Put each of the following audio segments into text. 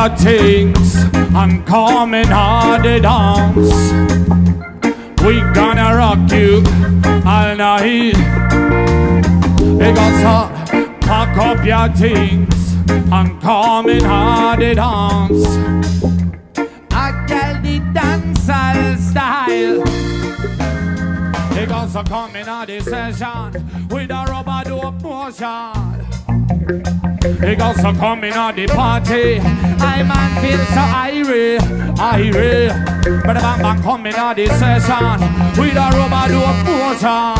your things and hard the dance. We gonna rock you all night. Got so pack up your things and hard the dance. I get the dancehall style. Got so coming on the session with a rubber dope motion. He got so coming on the party. I man feel so irie, irie. But the bang bang coming on the session with a rubber dope motion.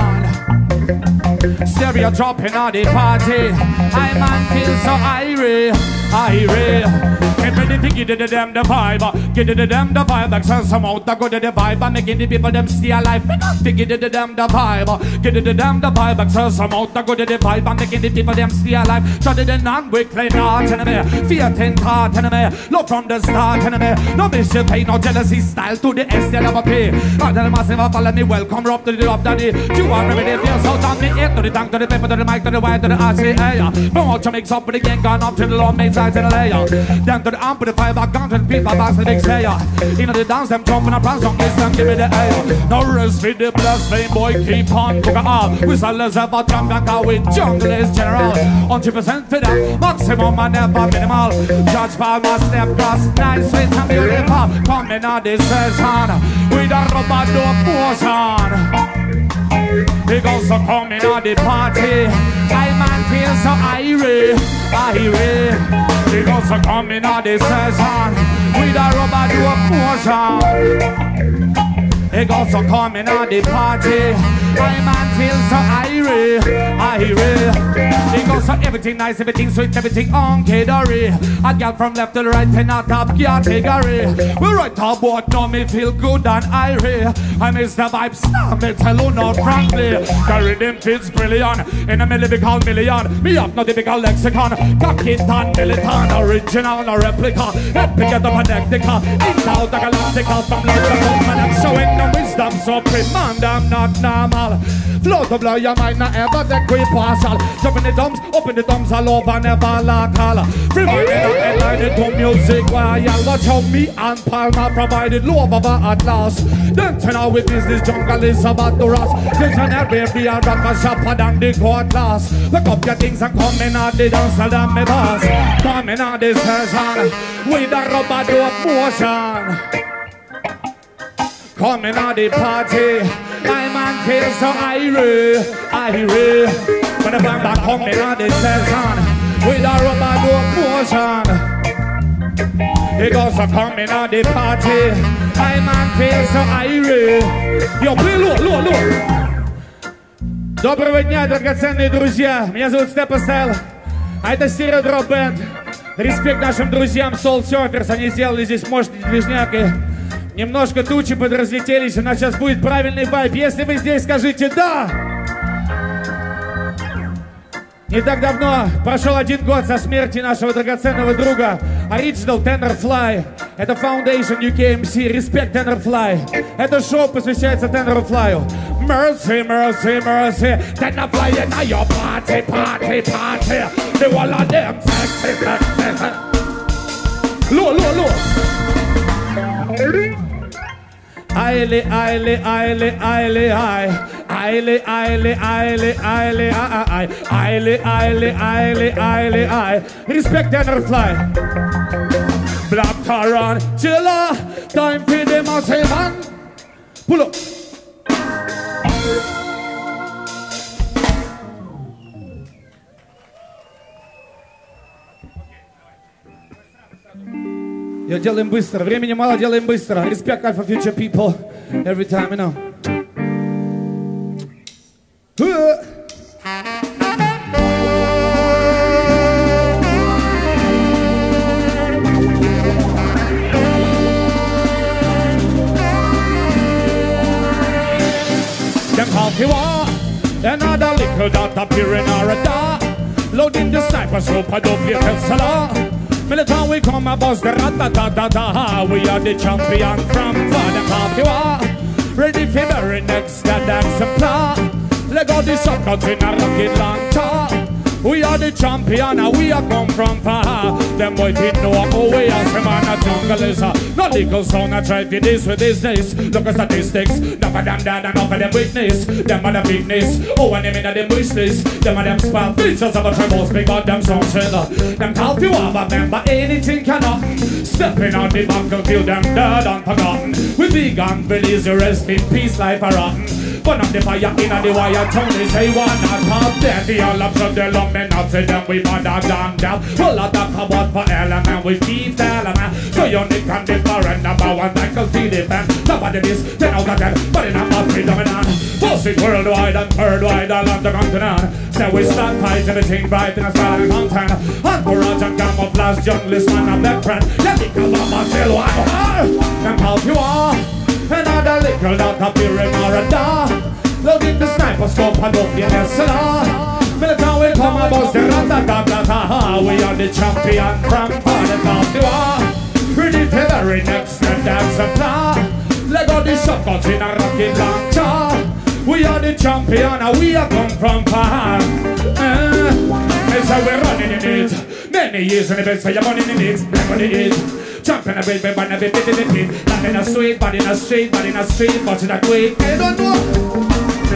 Stereo dropping on the party. I man feel so irie, irie. Everybody think give the them the vibe, give the them the vibe. Like send some out, go to the vibe, and making the people them stay alive. Me not think give the them the vibe, give the them the vibe. Like send some out, go to the vibe, and making the people them stay alive. Shut it in and we claim art enemy, fear ten thought enemy. Look from the start enemy, no mission pain, no jealousy style to the S they never pay. And then massive follow me, welcome up to the top, daddy. You are ready, feel so down the ear to the tank to the paper to the mic to the white to the RCA. From what you mix up with the gang, gone up to the low main sides and the layer. Down to the amp with the fire back down the people box the big slayer. You know the dance them up and song is them give me the air. No rest with the blasphemy boy keep on cooking up. We sell as ever champion car with is general. 100% for that maximum and never minimal. Judge Palmer step cross nice sweet and beautiful. Coming on this session with a rubber door portion. He goes so coming on the party. I man feel so irie, irie. He goes so coming on the session with a rubber door portion. He goes so coming on the party. I man feel so irie, irie. He goes so everything nice, everything sweet, everything on category. A girl from left to the right in a top category. We right top board, now me feel good and irie. I miss the vibes, now me tell you not frankly. Carry them kids brilliant in a millical million. Me up no typical lexicon. It militant, original no replica. Epic at the Panectica. Intel the galactica from London, man, I'm showing no wisdom supreme. Man, I'm not normal. Flow to blow your mind, not ever take we partial. Jump in the dumps, open the thumbs all over, never lock all. Free mind and headline it to music you watch how me and Palmer provided love over at last. Then turn out with business jungle is about to rust. Visionary be a rocker shopper than the court class. Pick up your things and come in at the dance and then me boss. Come in at the session with a rubber dope motion. Coming on the party, my man feels so irie, irie. When the band back coming on the session with a rubber dope motion. He goes so coming on the party, my man feels so irie. Yo, low, low, low. Доброго дня, драгоценные друзья! Меня зовут Степа Стайл, а это Стереодроп Бенд. Респект нашим друзьям Soul Surfers, они сделали здесь мощный движняк и Немножко тучи подразлетелись, у нас сейчас будет правильный вайп. Если вы здесь, скажите «да». Не так давно прошел один год со смерти нашего драгоценного друга Original Tenderfly. Это Foundation UKMC. Респект Tenderfly. Это шоу посвящается Tenderfly. Mercy, mercy, mercy. Tenderfly in your party, party, party. The wall of them sexy, sexy. Low, low, low. Aile, aile, aile, aile, ai. Aile, aile, aile, aile, ai, aile, aile, aile, aile, ai. Respect the fly. Black Taran, chilla. Time for the massive man. Pull up. Я делаем быстро. Времени мало, делаем быстро. Respect Alpha Future people. Every time, you know. Them coffee war, another little dot appearing our radar. Loading the sniper scope, I don't play Tesla. Militant we come a buzz the rat da da da da We are the champion from Father Papua. Ready for the next that exemplar Leg out the shotguns in a rocket launcher We are the champion and we are come from far. Them boy didn't know how we are some man a jungle is. Uh, no legal sound I try to this with business. Look at statistics. Enough of them dead and enough of them witness. Them are the fitness. Oh, and them in the wish list. Them are them spell features of a tremble. Speak out them song trailer. Them call you have a member. Anything cannot. Stepping on the battlefield. Them dead and forgotten. Big and believes you rest in peace life are rotten. Burn up the fire in the wire tongue They say one not pop dead The all of them they love me not say them we bad a damn down Well I talk about for element We keep the element. So you need can different number one Michael T. Defend. Nobody is 10 out of 10 But in a map predominant Posted worldwide and third wide all of the continent. Say we start fighting everything bright in a and content. Entourage and camouflage junglist man a black friend. Yeah, because I'm a still one Them how you are Another little dot appearing or a dot Loading the sniper scope and up the SLR Military will come and bust the rat We are the champion from far the top to all Ready for the next and that's a plan Leg out the shotguns in a rocket launcher We are the champion and we are come from far. Uh, It's how we're running in it Many years in the best for your money in it Money in it Jumping a bit, bit, bit, bit, bit, bit, bit. Not in a sweet, but in a street, but in a street, but in a quick. They don't know.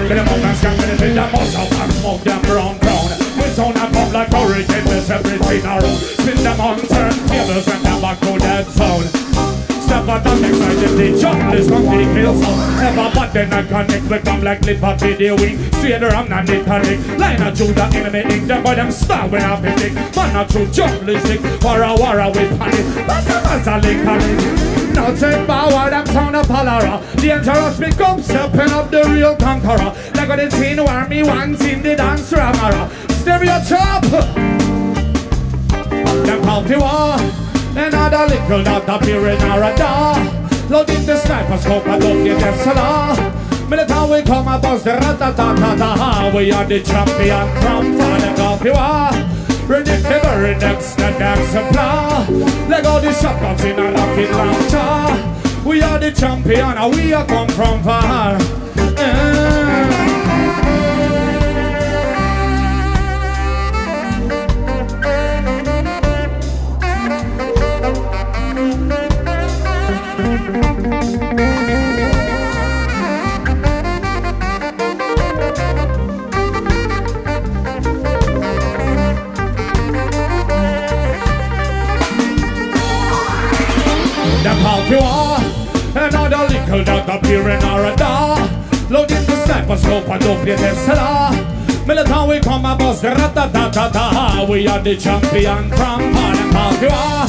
Get up and scan with it, them out of and smoke them brown brown. We sound a pump like hurricane, there's everything around. Spin them on turntables and them back to that sound. Out and excited, the jungle is from the hills Never but then I connect with them like liver video wing. Straight around and they panic. Line of Judah enemy ink, them boy them star when I pick. Man a true journalistic, wara wara with panic. Basta basta lick panic. Nothing power, them sound of cholera Dangerous become stepping up the real conqueror. Like what the teen army once in the dance ramara Stereotype. Them healthy war Another little dot appearing our radar Loading the sniper scope and don't get SLR Militant we come and bust the rat-a-ta-ta-ta. We are the champion from War Ready for the next and next supply Let go the shotguns in a rocket launcher. We are the champion and we are come from far eh. You are. Another little dot appearing our radar. Loading the sniper scope and don't play SLR Militant we come and bust the rat-a-ta-ta-ta. We are the champion from Parliament you are.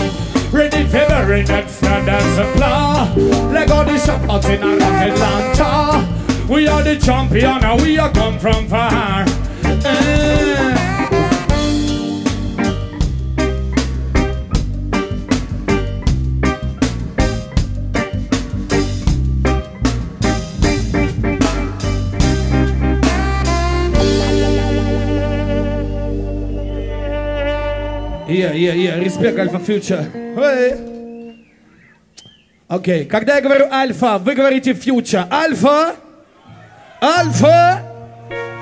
Ready for very next and dance applause Let go the shot out in a rocket launcher. We are the champion and we are come from far. Uh. Yeah, yeah. Респект Альфа Фьючер. Окей. Когда я говорю альфа, вы говорите фьючер. Альфа! Альфа!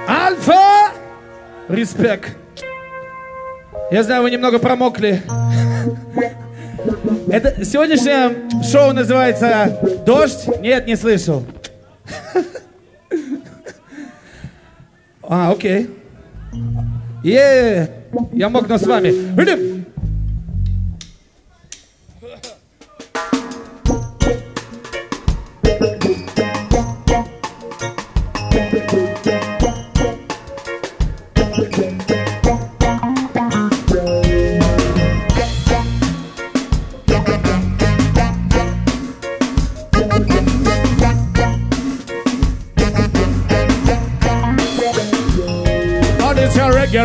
Альфа! Респект. Я знаю, вы немного промокли. Это сегодняшнее шоу называется «Дождь»? Нет, не слышал. А, окей. Yeah. Я мог с вами.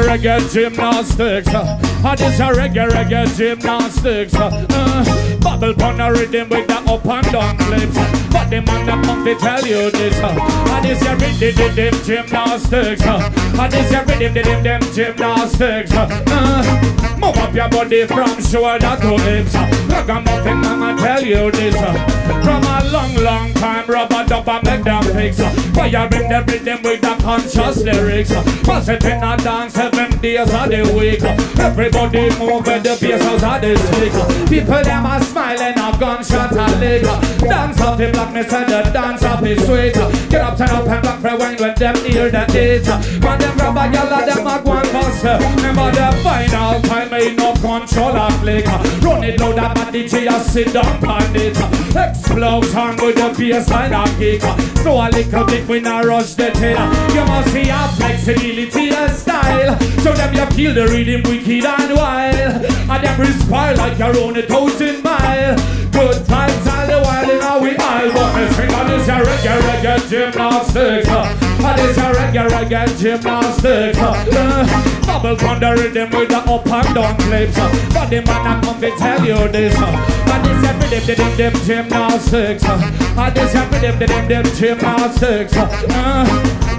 Reggae gymnastics. Uh, this a reggae reggae gymnastics. Uh, uh, Bubble pon a rhythm with the up and down clips. But the man that come to tell you this. Uh, and this your rhythm, them gymnastics. Uh, and this your rhythm, them, them gymnastics. Uh, uh, move up your body from shoulder to hips. Uh, Ragamuffin man, I tell you this. Uh, from a long, long time, rubber dub and make them fix. Uh, fire in the rhythm with the conscious lyrics. Uh, pass it in a dance seven days of the week. Uh, everybody move with the bass out of the speaker. People them are smiling, a gunshot a lick. Dance of the blackness and the dance of the sweet. Get up, turn up and back wine when them hear the hit. Man, them grab a gal them a go and bust. Remember the final time ain't no control of flick. Run it loud and my DJ just sit down on it. Explosion with the bass line and kick. Slow a little bit when I rush the tail. You must see our flexibility and style. So them you feel the rhythm wicked and wild. And them respire like you're on a thousand Good times all the while in our we all want to sing on this reggae reggae gymnastics. And this reggae reggae gymnastics. Uh, bubble from the rhythm with the up and down clips. But the man I come to tell you this. And this rhythm the dim dim gymnastics. And this rhythm the dim dim gymnastics. Uh,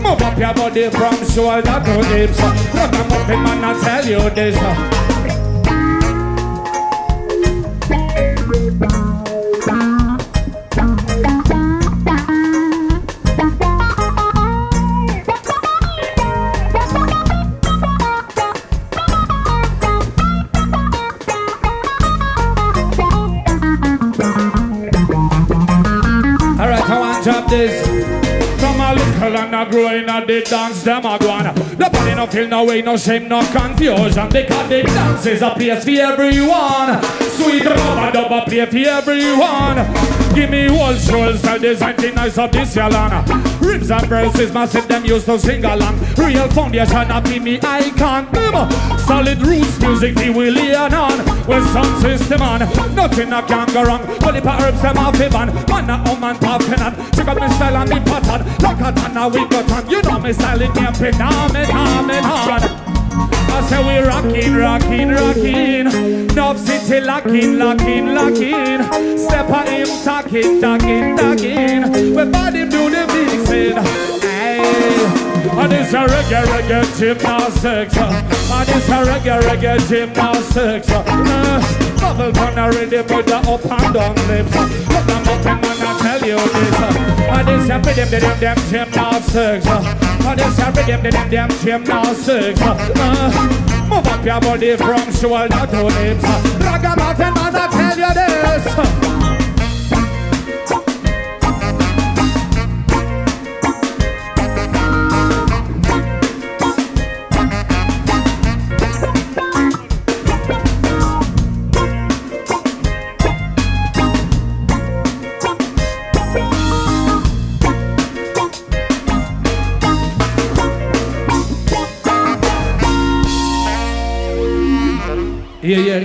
move up your body from shoulder to hips. Rock and up man I tell you this. This. From a little and a growing at the dance, them a go on. Nobody no feel no way, no shame, no confusion. Because the dance is a place for everyone. Sweet rubber dubber play for everyone. Give me whole shoulders and design the nice of this yalana. Ribs and verses, massive them used to sing along. Real foundation of be me icon. Them solid roots music we will lean on. With some system on, nothing I can go wrong. Only for herbs them off even. Man a woman popping on. Check out my style and me pattern. Like a ton of we got on. You know me style in me phenomenon. I say we rockin', rockin', rockin'. Dove City lockin', lockin', lockin'. Step on him talkin', talkin', talkin'. We body do the mixing. And it's a reggae, reggae gymnastics. And it's a reggae, reggae gymnastics. Uh, bubble gun already with the up and down lips. Look, I'm up and I tell you this. And it's a rhythm, the them, them gymnastics. And it's a rhythm, the them, them gymnastics. Uh. Oh, uh. uh, move up your body from shoulder to lips. Uh. Ragamuffin man, I tell you this.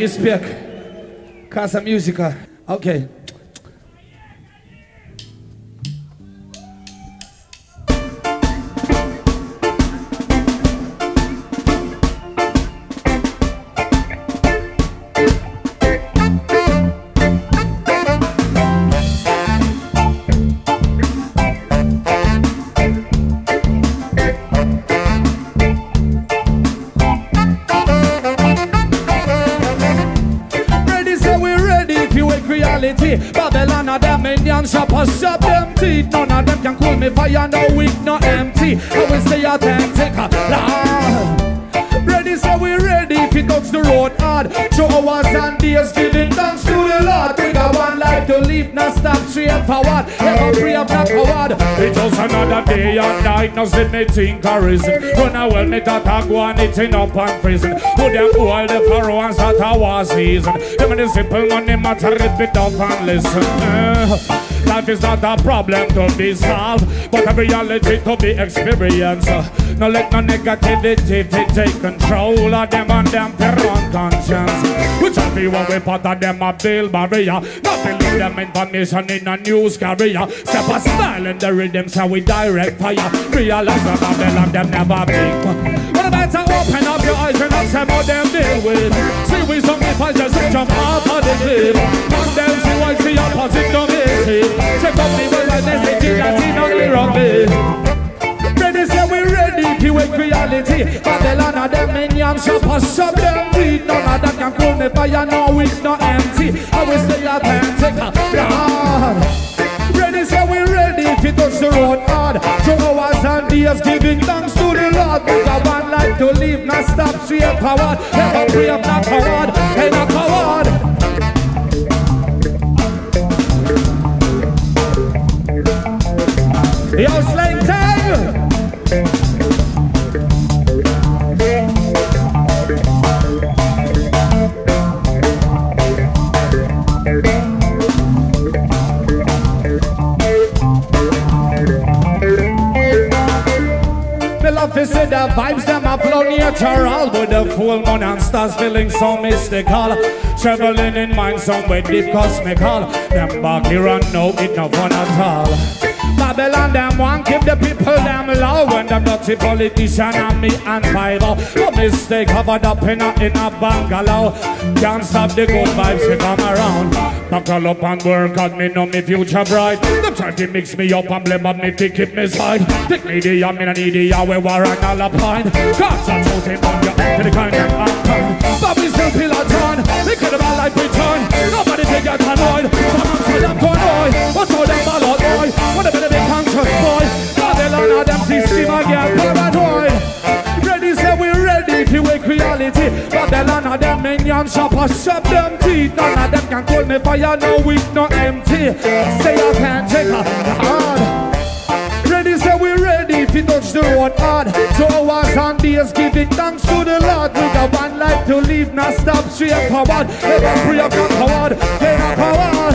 Respect. Casa Musica. Okay. Me fire no weak, no empty. I will stay authentic. Lord. Ready, so we ready. If it the road hard, show hours and days giving thanks to to live, not stop straight forward. Never free up, not coward. It's just another day and night. No sit me think or reason. Run a well, me that I go it in up and prison. Put them all the pharaohs at a war season. Them in the simple money matter, it bit up and listen. Uh, Life is not a problem to be solved, but a reality to be experienced. No let no negativity take control of them and them their own conscience. Which be what we put on them a build barrier. Not believe them information in a news carrier. Steppa Style in the rhythm so we direct fire. Realize the Babylon them never blink. What about to open up your eyes and see what them deal with? See we some if I just jump off on the clip. One them see why see opposite missing. Check out me well and they say that he no the rubbish. Ready wake reality. Babylon and them minions up them teeth. None of them can cool me fire, no it's not empty. I will stay authentic. God. Ready say we ready to touch the road hard. Two hours and days giving thanks to the Lord. We got one life to live, not stop straight power. Never I'm not coward, ain't not coward. Yo, slang time! Me see the vibes them a flow natural With the full moon and stars feeling so mystical. Traveling in mind somewhere deep cosmical. Them back here and know it no fun at all Babylon them want keep the people them low When them dirty politician and me and Bible No mistake covered up in a, in a bungalow. Can't stop the good vibes to come around. Buckle up and work on me know me future bright. Them try to mix me up and blame on me to keep me side. Take me the I'm in an idiot we war and all a pine. Cause I'm shooting on you to the kind and unkind But we still feel a turn They could have life return Nobody take on tell them to annoy What's Babylon of them minions shop a shop them teeth None of them can call me fire no weak no empty Say I can't take a hard Ready, say we ready to touch the road hard. So hours and days giving thanks to the Lord. We got one life to live, not stop straight forward. Never free up, not coward, they not coward.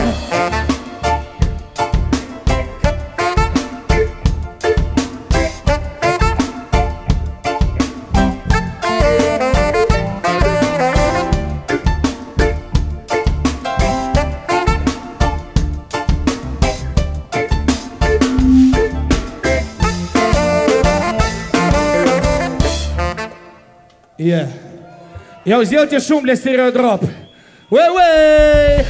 Йоу, сделайте шум для стереодроп. Уэй-уэй!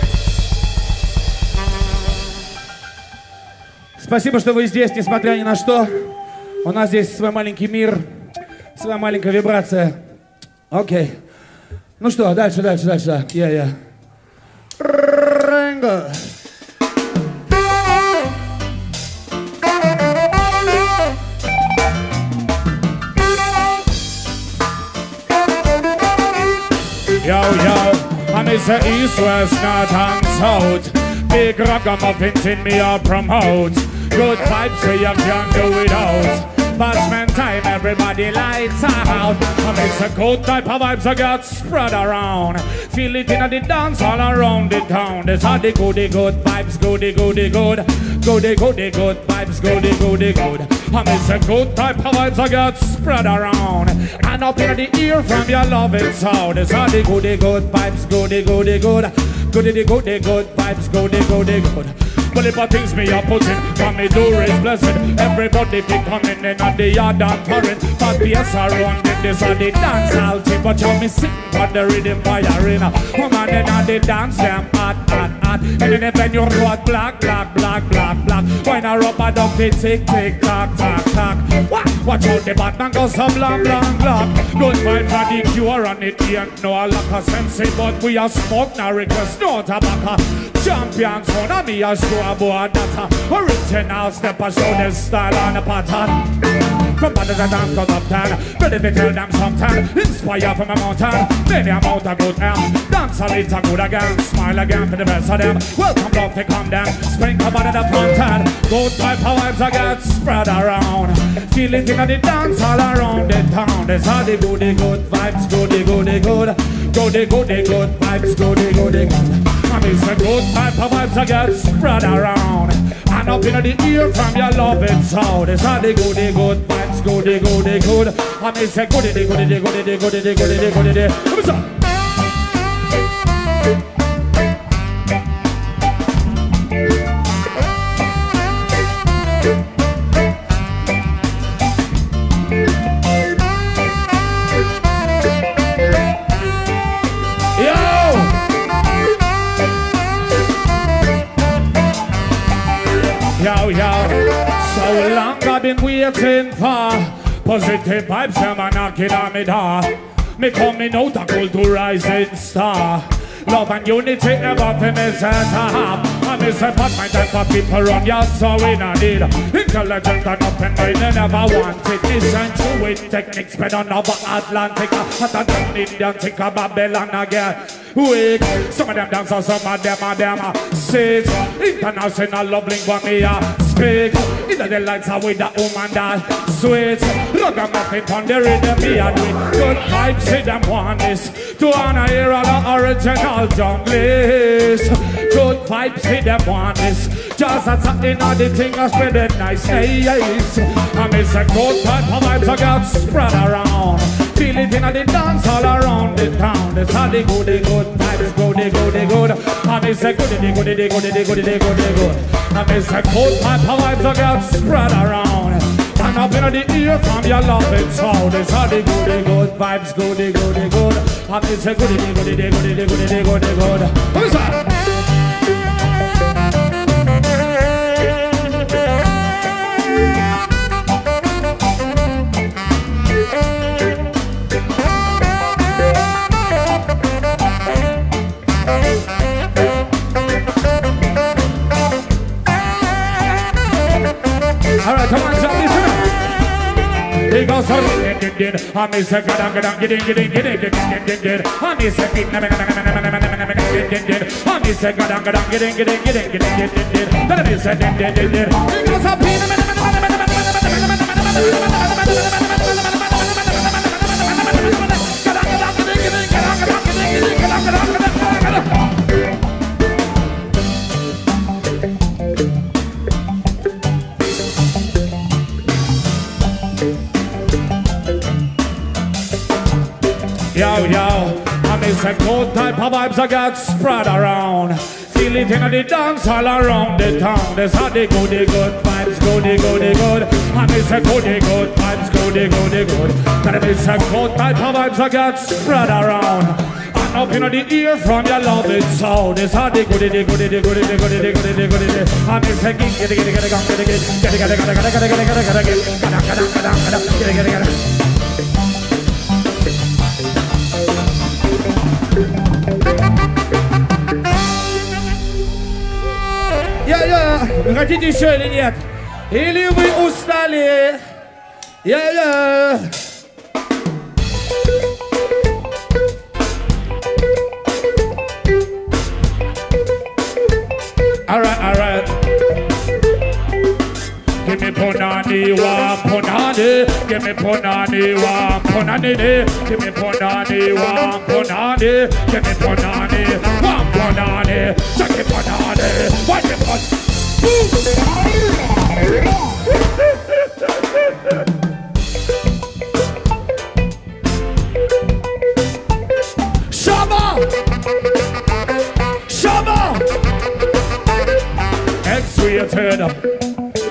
Спасибо, что вы здесь, несмотря ни на что. У нас здесь свой маленький мир, своя маленькая вибрация. Окей. Ну что, дальше, дальше, дальше. да. Я, я. Рэнго. I'm Mr. East, West, North and South. Big ragamuffins in me I promote. Good vibes so you can't do without. Bashment time, everybody lights out. I miss a good type of vibes I got spread around. Feel it in the dance all around the town. There's all the goody good vibes, goody goody good. Goody goody good vibes, goody goody good. I miss a good type of vibes I got spread around. And up in the ear from your loving sound. There's all the goody good vibes, goody goody good. Goody goody good vibes, goody goody good. I things me a putting, from me do is blessed. Everybody be coming in on the yard and pouring. But PS around in this on the dance tip. But you me sing on the rhythm by arena. Woman in on the dance them hot, hot, hot. And in the venue road black, black, black, black, black. When I rub a duck, it tick, tick, tock, tock, tock. What? Watch out the Batman go some blank, blank, blank. Good vibes are the cure and it ain't no lack of sense. But we are smoke now request no tobacco. Champions, one of me a show about that. Original step, I show the style and the pattern. From bottom to dance, go up town. Ready to tell them sometime. Inspire from a mountain. Maybe I'm out a good am. Dance a little good again. Smile again for the rest of them. Welcome, love to come down. Sprinkle about the fountain. Good type of vibes I get spread around. Feel it in the dance all around the town. There's all the goody good vibes. Goody, goody, good. Goody, goody, good vibes. Goody, goody, good. And it's a good type of vibes I get spread around. And up in the ear from your loving sound. It's all the goody good vibes, goody goody good. And it's a goody goody goody goody goody goody goody. What's up? Yo! Positive vibes, them are knocking on me door. Me coming out a to star. Love and unity ever for me set up. I miss a part my time for people run your so we not need. Intelligent and open mind they never want it. Listen to it, techniques spread on over Atlantic. Hotter than Indian, think of Babylon again. Weak, some of them dancers, some of them are them Sit, international love lingua mia Speak, either the lights are with that woman that sweet. Ragamuffin on the rhythm, me and Good vibes, see them want this To honor here all the original junglies Good vibes, see them want this Just a something on the thing I spread it nice Hey, yes I miss a good type of vibes I got spread around Feel it in the dance all around the town It's how they go, they good vibes go, they go, they good I miss a good, they go, they go, they go, they go, they good I miss a good type of vibes I got spread around and up in the ear from your loving sound It's how the goody good vibes, goody goody good And it's a goody goody goody goody goody goody good Who's that? I miss a gadang gadang giding giding din din din din. I miss a gid na na na na na na na na na. I miss a gadang gadang giding giding din din din. Then I miss a din din din din. He goes up in a Yo, I miss a good type of vibes I got spread around. Feel it in the dance all around the town. There's how they go, the good vibes, go, they go, they good. I miss a good, the good vibes, go, they go, they good. And I miss a good type of vibes I got spread around. And up in the ear from your loving sound. It's how they go, they go, they go, they go, they go, they go, they go. I miss a gig, get it, get it, get it, get it, get it, get it, get it, get it, get it, get it, get it, get it, get it, get it, get it, get it, get it. вы хотите еще или нет? Или вы устали? Я, я. Alright, alright. Give me punani wa punani, give me punani wa punani, give me punani wa punani, give me punani wa punani, check it punani, watch it punani.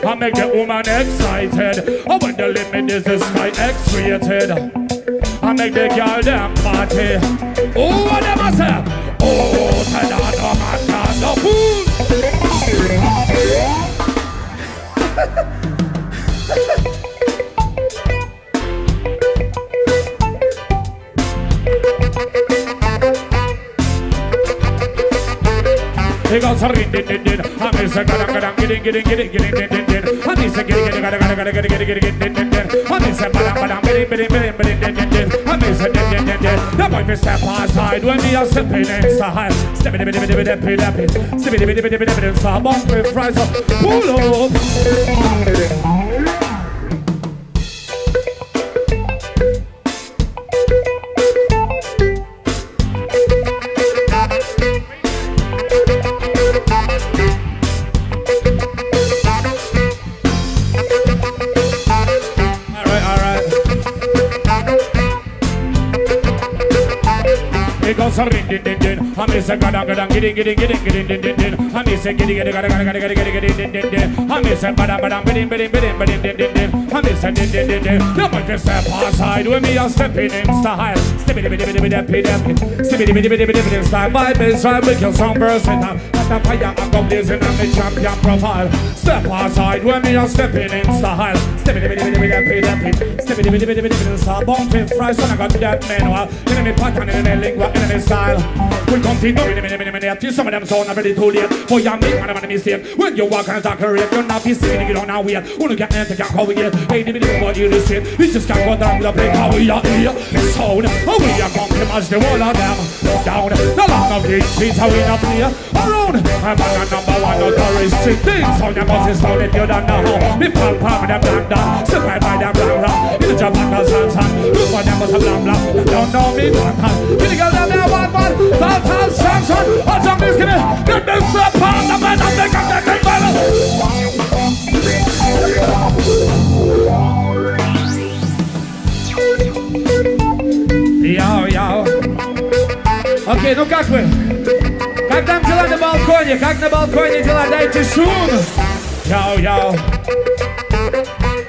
I make the woman excited. Oh, when the limit is the sky X-rated. I make the girl them party. Oh, what am I? Oh, say that no man no fool. Ha ha ha! He goes ring din din din. I miss a gadang gadang gidding gidding gidding gidding din din din. I miss a gidding gidding gadang gadang gadang gidding gidding gidding din din din. I miss a badang badang bidding bidding bidding bidding din din din. I miss a din din din din. The boy me step aside when me a stepping inside. Stepping dibby dibby dibby dibby dibby. Stepping dibby dibby dibby dibby. Start bump with fries up. Pull up. a ring din din din. I miss a gadang gadang gidding gidding gidding gidding din din din. I miss a giddy giddy gadang gadang gadang gidding gidding din din din. I miss a badam badam bidding bidding bidding bidding din din din. I miss a din din din din. No one can step aside when me a stepping in style. Stepping in bidding bidding bidding Stepping in bidding bidding bidding style. My best time we kill some person. At the fire I go blazing. I'm the champion profile. Step aside when me a stepping in style. Stepping in the middle I got that manual. In pattern, in lingua, in style. We continue in the. Some of them sound already too late. For your make one of the mistake. When you walk and talk, hurry up. You're not busy. You don't know where. Wanna get into can't cover yet. Hey, the middle of the street. This is can't go down the plane. How we are here. Sound. How we are going to match the wall of them. Down. The long of the streets. How we up here. Around. I'm on a number one authority. Things on the buses. Sound if you don't. Me pop, pop, and I'm Havana Survived by them ram ram In the Jamaica's hands hand Look for them was a blam blam Don't know me one hand Here girl them there one one Dance hand Samson On some music in it Get this rap on the man And they got that great violence Yo, yo. Окей, ну как вы? Как там дела на балконе? Как на балконе дела? Дайте шум! Йоу-йоу!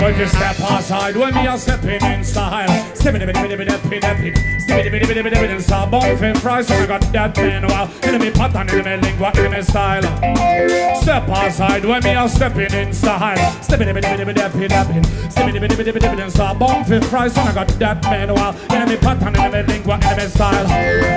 But you step aside when me a stepping in style. Stepping in, stepping in, stepping in, stepping in, stepping in, stepping in. Stop bumping fries, so we got that meanwhile. Enemy pattern, enemy lingua, enemy style. Step aside when me a stepping in style. Stepping in, stepping in, stepping in, stepping in, stepping in, stepping in. Stop bumping fries, so we got that meanwhile. Enemy pattern, enemy lingua, enemy style.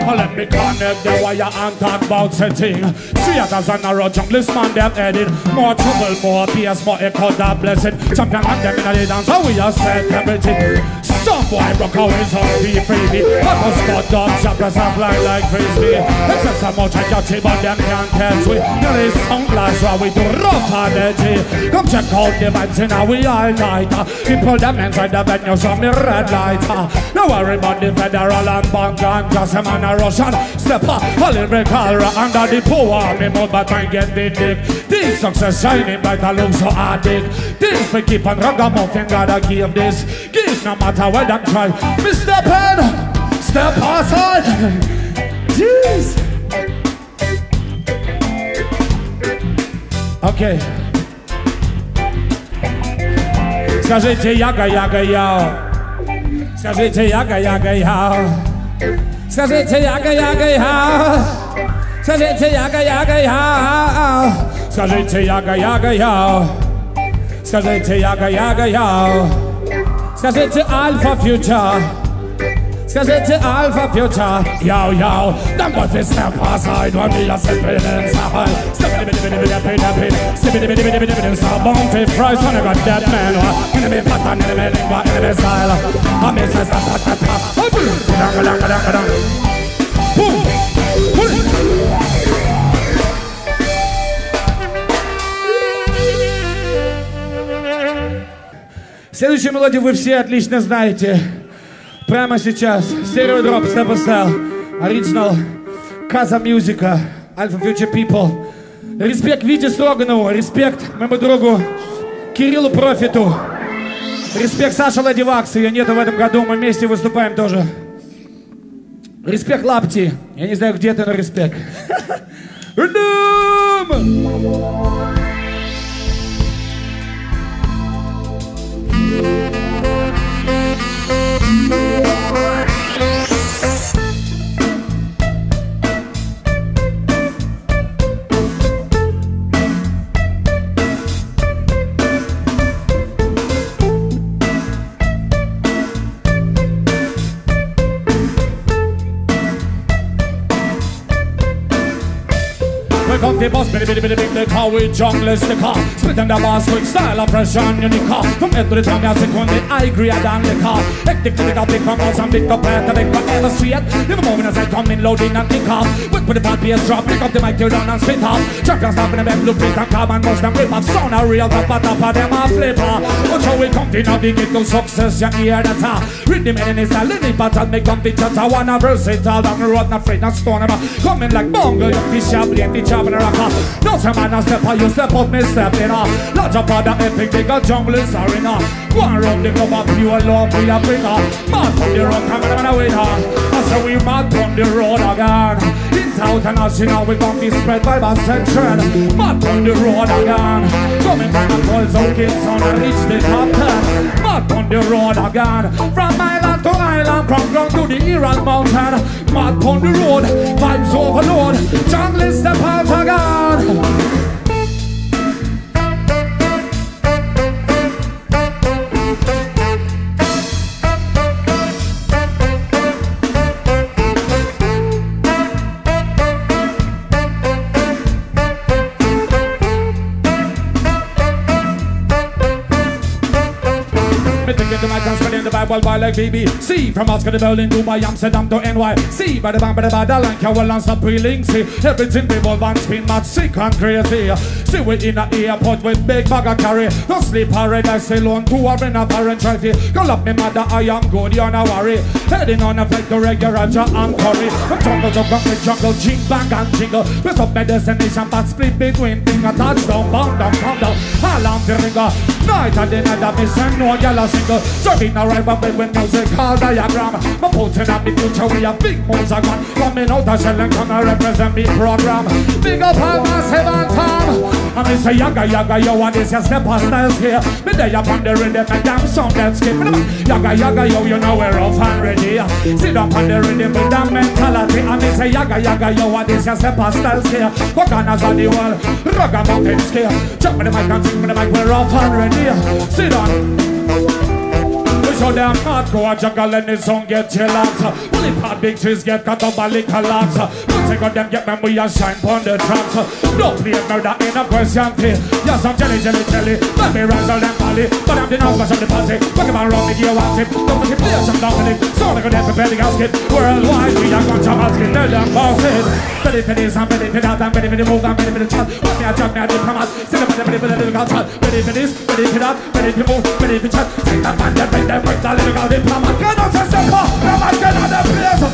Oh, let me connect the wire and talk about setting. See it as a narrow jungle, this man them headed. More trouble, more peace, more echo, that blessed. Champion and Technically dance, so we are celebrity. Some boy broke his own free freebie. I must got dogs, choppers and fly like frisbee. It's just so much I got but them can't catch we. There is some glass where we do rough and edgy. Come check out the vibes in our we all night. People them inside the venue show me red light. Don't worry about the federal and bank and just a man a Russian stepper. A lyrical under the power. Me move but I get the dick. This success shining bright and look so addict. This we keep on ragamuffin gotta give this. Give no matter what them try. Me step in, step aside. Jeez. Okay. Скажите яга яга яо. Скажите яга яга яо. Скажите яга яга яо. Скажите яга яга яо. Скажите яга яга яо. Скажите яга яга яо. Скажите Альфа Фьюча. Скажите Альфа Фьюча. Йоу, йоу. Then what we step aside when we are stepping inside. Stepping in the Stepping in the So bumpy fries on a dead man. Uh, enemy pattern, enemy lingua, enemy style. I'm in the Следующую мелодию вы все отлично знаете. Прямо сейчас. Стереодроп, Style. Original. Каза Мьюзика. Alpha Future People. Респект Вите Строганову. Респект моему другу Кириллу Профиту. Респект Саше Ладивакс. Ее нету в этом году. Мы вместе выступаем тоже. Респект Лапти. Я не знаю, где ты, но респект. Рядом! Thank to boss, bitty bitty bitty big the car with jungle sticker. Split them the boss quick style of pressure on your car. From head to the tongue, I second the I agree than the car. Hectic to the car, big from us and big up at the big one ever street. Never moving as I come in loading and kick off. Wait for the bad bass drop, pick up the mic, tear down and spit off. Champions stop in the bed, blueprint and carbon mush them rip off. Sound a real top of top of them a flipper. Watch how we come to navigate to success, you hear that ha. Rhythm in his style, in the battle, make them the chatter. One a versatile, down the road, not afraid, not stone about. Coming like bongo, you fish up, blame the chop up in the rocker. No some man a step on you step up, me step in a. Lodge up on the epic, they got jungle is arena. Go on round the club up, you alone, we a bringer. Mad from the road, come on, a winner. I say we mad from the road again. International, we gon' be spread by my section. Mad on the road again. Coming from the calls out oh, kids on and reach the top ten. Mad on the road again. From island to island, from ground to the Iran mountain. Mad on the road, vibes overload. Jungle step out again. Bible boy like BBC From Oscar to Berlin, Dubai, Amsterdam to NYC By the bang, by the bad, I like how well and stop feeling See, everything people want spin mad sick and crazy. See, we in a airport with big bag of carry. Don't sleep paradise alone, two are in a foreign trophy. Call up me mother, I am good, you're not worry. Heading on a flight to regular and curry From jungle to concrete jungle, jing bang and jingle. With up my destination, but split between finger Touchdown, bound down, calm down, all on the ringer Night and day, night, miss and no yellow single. Serving a rival bed with music called diagram. My putting on the future, we have big moves are gone. Coming out the shell and come and represent me program. Big up all massive and Tom. And me say yaga yaga yo, what is your Steppa Styles here? Me day up on the rhythm and damn sound that skip. Yaga yaga yo, you know we're off and ready. Sit up on the rhythm with that mentality. And me say yaga yaga yo, what is your Steppa Styles here? Kind of the world? Ragamuffin scale. Jump with the mic and sing with the mic, we're off and ready. Sit on so damn hardcore jungle and the song get jealous. Bully part big trees get cut up by liquor locks. Don't take on them get me we a shine pon the tracks. Don't play murder in a question fee. Yes, I'm jelly, jelly, jelly. Let me razzle them bally. But I'm the now smash of the party. Rock about round me gear one tip. Don't forget play down to it. So like a dead prepare the gasket. Worldwide we are going to ask it. Tell them about it. I'm ready for that. I'm ready the move, I'm ready the chat. What me a chat, me a diplomat. Up and the little chat. For that. Ready for move, ready for chat. Take that man, that bring them with lyrical diplomat no se sepa, la máquina de preso Skazujcie jaga yo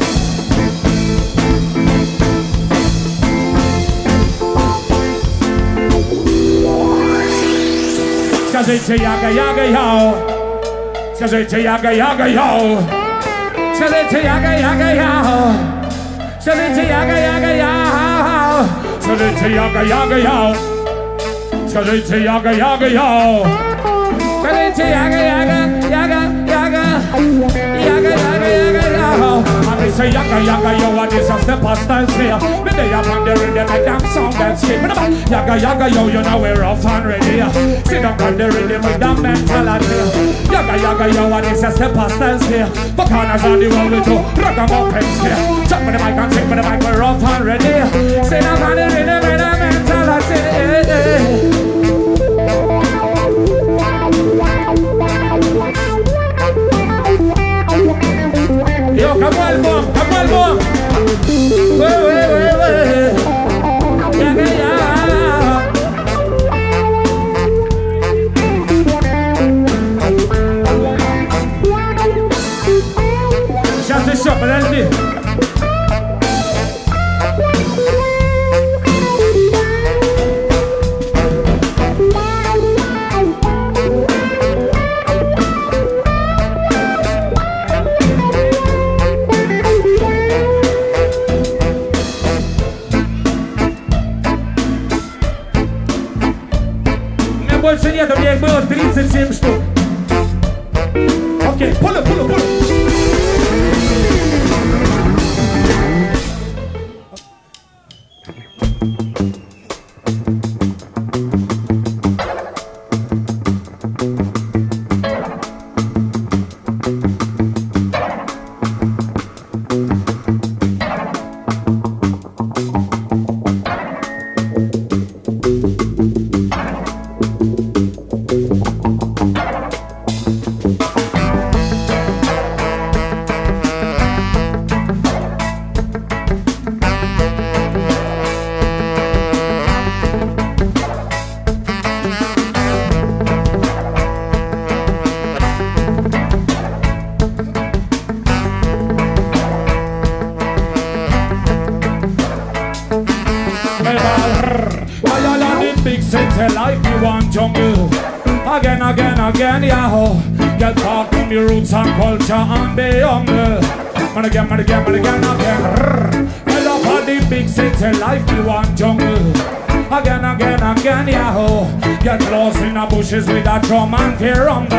Skazujcie jaga jaga yo Skazujcie jaga jaga yo Skazujcie jaga jaga yo Skazujcie jaga jaga yo Skazujcie jaga jaga yo Skazujcie jaga jaga yaga, yaga, yaga, yaga, yaga, yaga. And they say yaga, yaga, yo, what is a Steppa Style here? Me they up on the rhythm, make them sound that skip. Yaga, yaga, yo, you know we're off and ready. Sit down on the rhythm with that mentality. Yaga, yaga, yo, what is a Steppa Style here? For corners on the world we do, ragamuffins here. Jump with the mic and sing with the mic, we're off and ready. Sit down on the rhythm with that mentality. Yo, como el calvo. Ya se. From the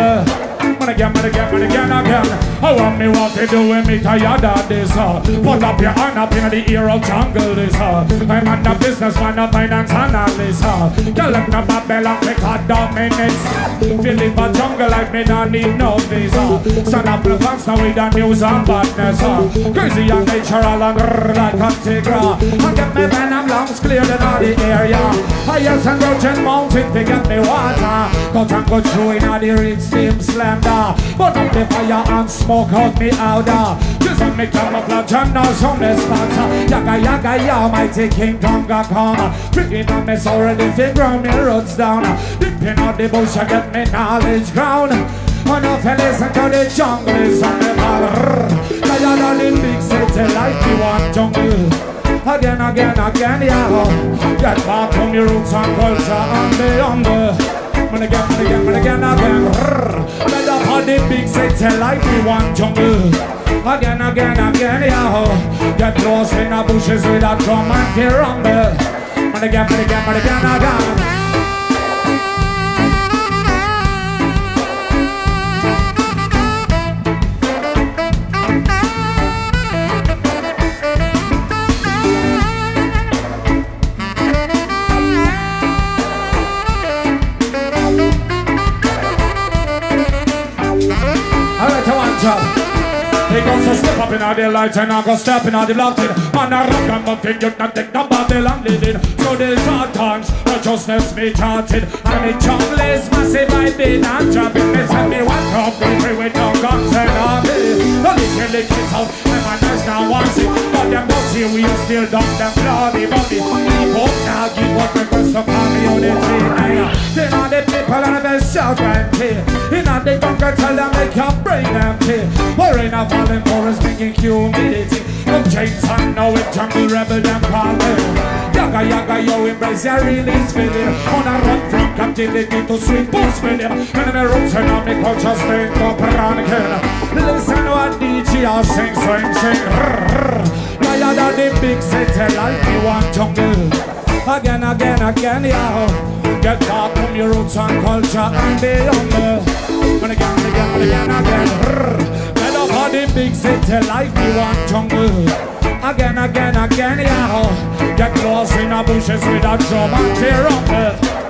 again, again. I want me what to do with me tired of this. Uh. Put up your hand up in the ear of jungle this. Uh. I'm on the business, man, the finance analyst. Uh. Tell them the Babylon take a dominance. Feel live a jungle like me, don't need no visa. Son of the fans now with the news and badness. Uh. Crazy and natural and rrr, like a tigra. I get me venom lungs cleared in all the area. Highest and Virgin Mountain to get me water. Cut and go through in all the rich steam powder Burn up the fire and smoke out me powder Just on me camouflage and now some me sponsor Yaga yaga ya mighty king Tonga come Freaking on me sorry if it ground me roots down. Dipping out the bush I get me knowledge ground. When I fell listen to the jungle is on the Now you're not in big city like you want jungle. Again, again, again, yeah Get back from your roots and culture and the humble. Man again, man again, man again, again. Let the big city like we want jungle. Again, again, again, yeah. Get lost in the bushes with a drum and tear rumble. Man again, man again, man again, again. Up in all the lights and I go step in all the block Man, I rock and nothing, you not take no Babylon leading So these hard times, righteousness me charted. And me jungle is massive, I been and dropping Me send me one cup, free with no guns and army The lick is out, and my nice now wants it. But them don't see we still dump them. Bloody body Keep up now, keep up the rest of community Then all the people and the shout and tear. In all the bunker, tell them they can't bring them tear. We're in a falling forest, making humility. No chains and no it jungle rebel them call me Yaga yaga yo embrace your release feeling On a run from captivity to sweet bush feeling And the roots and all me culture stay up around again Listen what DJ I sing, swing, sing Higher than the big city like me want jungle. Again, again, again, yeah Get back from your roots and culture and be humble And again, again, again, again for the big city life, we want jungle. Again, again, again, yeah. Get lost in the bushes with a drum and tear up.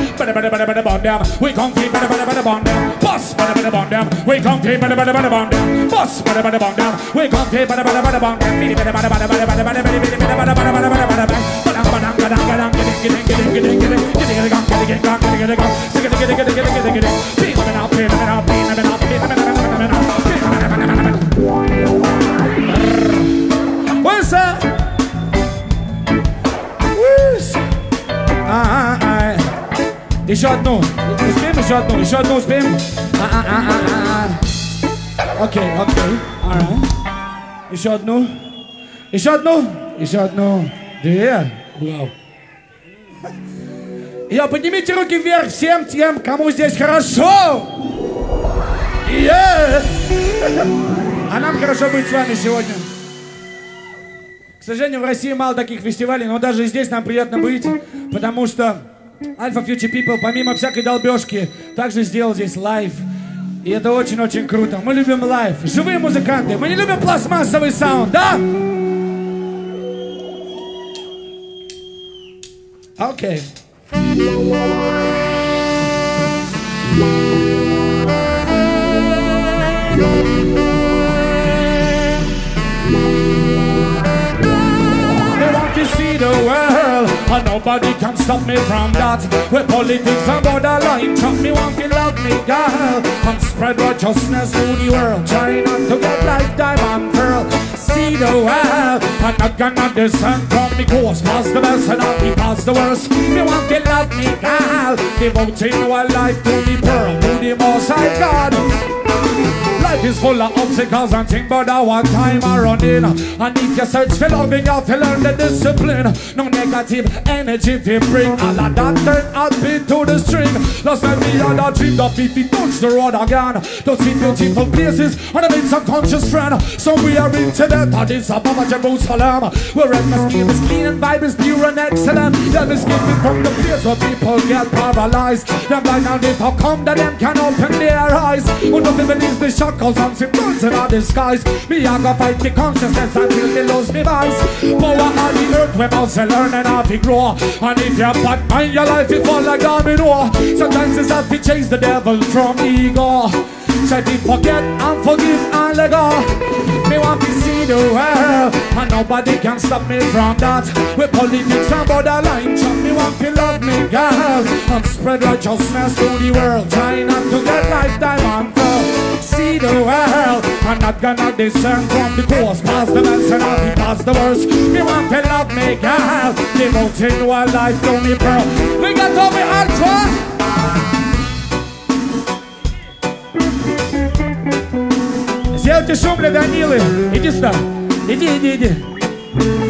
again, and again, again. them. We come keep better better better bond them. Bust better better bond them. We come keep better better better bond them. Bust better better bond them. We come keep better better better bond them. Better better better better better better better better better better better better better better better Badang badang badang badang giding giding giding giding giding giding giding gong giding giding gong giding giding gong giding giding giding giding giding giding Pin them out, Еще одну. Успеем еще одну? Еще одну успеем? Окей, окей. Alright. Еще одну. Еще одну. Еще одну. Две. Вау. Я поднимите руки вверх всем тем, кому здесь хорошо. Yeah. А нам хорошо быть с вами сегодня. К сожалению, в России мало таких фестивалей, но даже здесь нам приятно быть, потому что Alpha Future People, помимо всякой долбежки, также сделал здесь лайв. И это очень-очень круто. Мы любим лайв. Живые музыканты. Мы не любим пластмассовый саунд, да? Окей. Okay. And nobody can stop me from that. With politics and borderline, chop me want to love me, girl. And spread righteousness to the world, trying not to get lifetime unfurled. See the world, I'm not gonna descend from the course, past the best and not be past the worst. Me want to love me, girl. Devoting my life to the pearl, to the most high God. Life is full of obstacles and things, but at one time I run in. And if you search for loving, you have to learn the discipline. No negative energy to bring. All of that turn out to the string. Last time we had a dream that if we touch the road again, to see beautiful places and I made some conscious friend. So we are into that, that is above Jerusalem. Where atmosphere is clean and vibe is pure and excellent. Them is given from the place where people get paralyzed. Them blind and if I come, that them can open their eyes. But nothing believes the shock Cause I'm symbols in our disguise. Me I go fight the consciousness until me lose me voice Power on the earth we must learn and how to grow. And if you're bad mind your life it fall like domino. Sometimes it's have to chase the devil from ego. Try to forget and forgive and let go. Me want to see the world And nobody can stop me from that. With politics and borderline chop Me want to love me girl. And spread righteousness to the world Try not to get lifetime on see the world. I'm not gonna descend from the coast past the best and I'll be past the worst. You want to love me, girl? Devoting one life to me, pearl. We got to be ultra. Сделайте шум для Данилы. Иди сюда. Иди, иди, иди.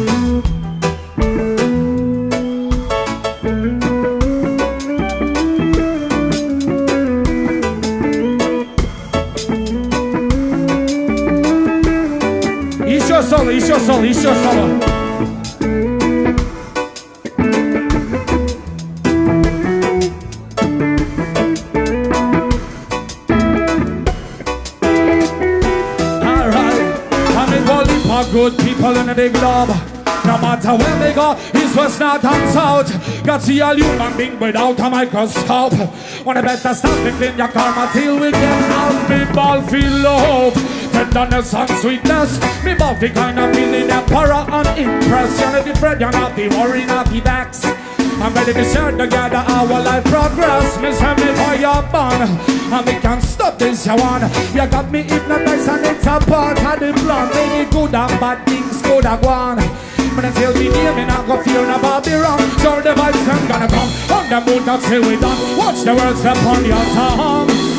соло, еще соло, еще соло. Good people in the big globe No matter where they go, east, west, north and south Got see all human being without a microscope Wanna better stop to clean your karma till we get out People feel love tenderness and sweetness. Me both the kind of feeling that para and impression. If you fret, you're not the worry, not the vex. I'm ready to share together our life progress. Miss me for your bun, and we can stop this want. You got me hypnotized and it's a part of the plan. Maybe good and bad things could have gone. But until we near me not go about be wrong. So the vibes them gonna come on the moon not till we done. Watch the words upon your tongue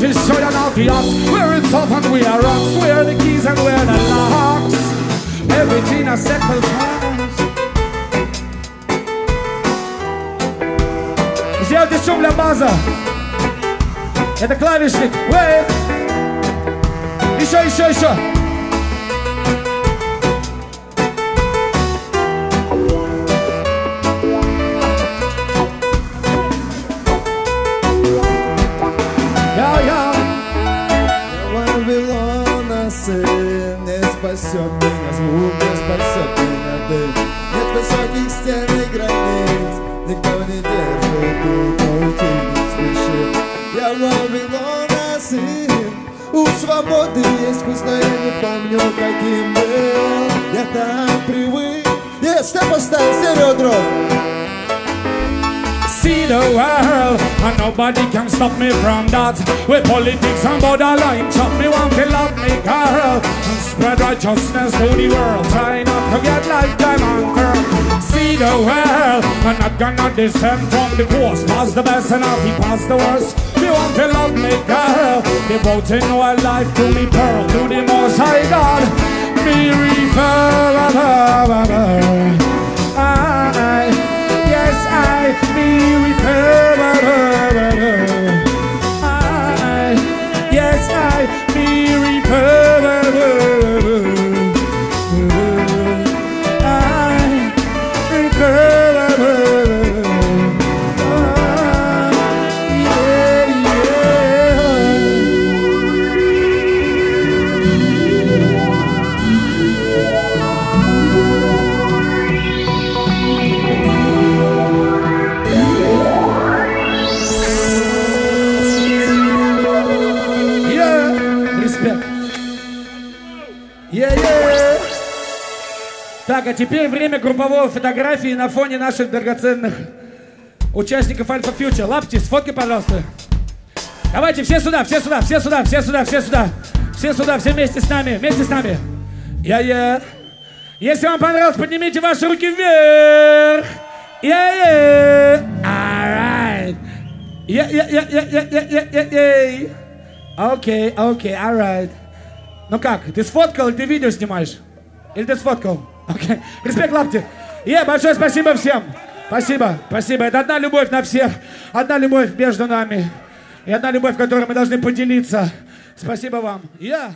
Fish show you now the ox Where it's hot and we are rocks Where the keys and where the locks Everything a settled hands Сделайте шум для база Это клавишник Wait Еще, еще, еще See the world, and nobody can stop me from that. With politics and borderline, chop me one to love me, girl. And spread righteousness to the world. Try not to get like diamond girl. See the world, and not gonna descend from the course. Pass the best and I'll be past the worst. you want to love me, girl. Devoting my life to me, pearl, to the most high God. Me refer, I yes, I be recovered. I, yes, I be recovered. Так, а теперь время групповой фотографии на фоне наших драгоценных участников Альфа Фьючер. Лапти, сфоткай, пожалуйста. Давайте все сюда, все сюда, все сюда, все сюда, все сюда. Все сюда, все вместе с нами, вместе с нами. Я-я. Если вам понравилось, поднимите ваши руки вверх. Я-я. Alright. Я-я-я-я-я-я-я-я. Окей, окей, alright. Ну как, ты сфоткал или ты видео снимаешь? Или ты сфоткал? Окей. Респект, лапти. Е, большое спасибо всем. Спасибо, спасибо. Это одна любовь на всех. Одна любовь между нами. И одна любовь, которой мы должны поделиться. Спасибо вам. Я...